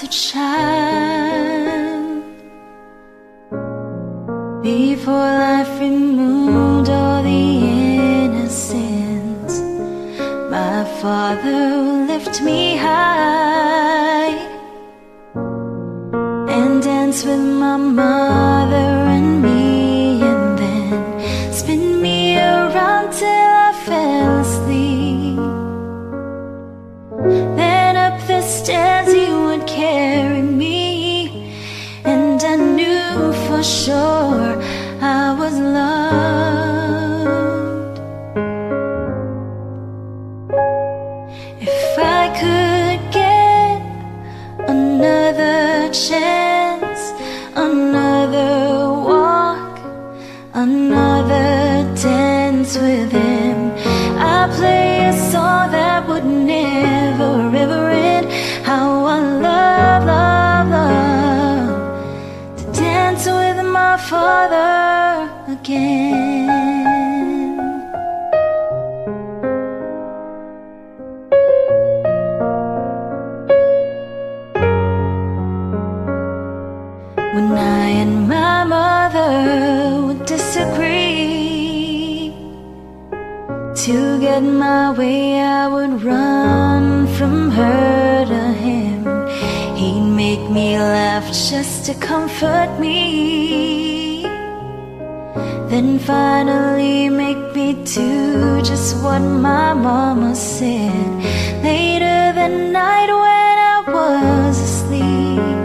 to shine before life removed all the innocence. My Father will lift me high and dance with my mother carry me, and I knew for sure I was loved. If I could get another chance, another walk, another dance with him. I'd play father again. When I and my mother would disagree To get my way I would run from her to him He'd make me laugh just to comfort me Then finally make me do just what my mama said Later that night when I was asleep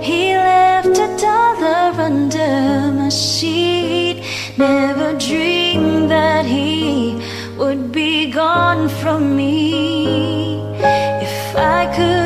he left a dollar under my sheet. Never dreamed that he would be gone from me. If I could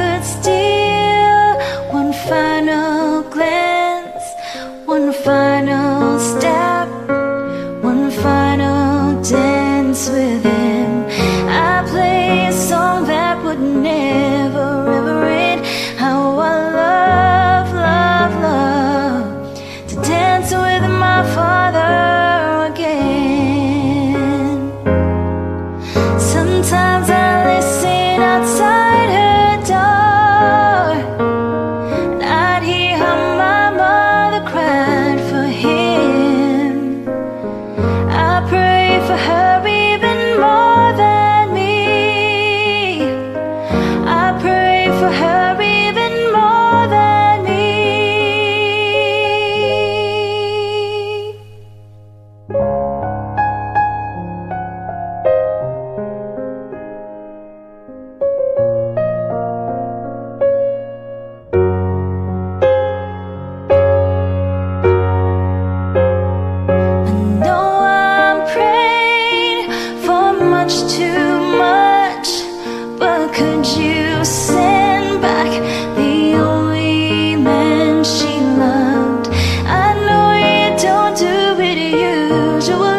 you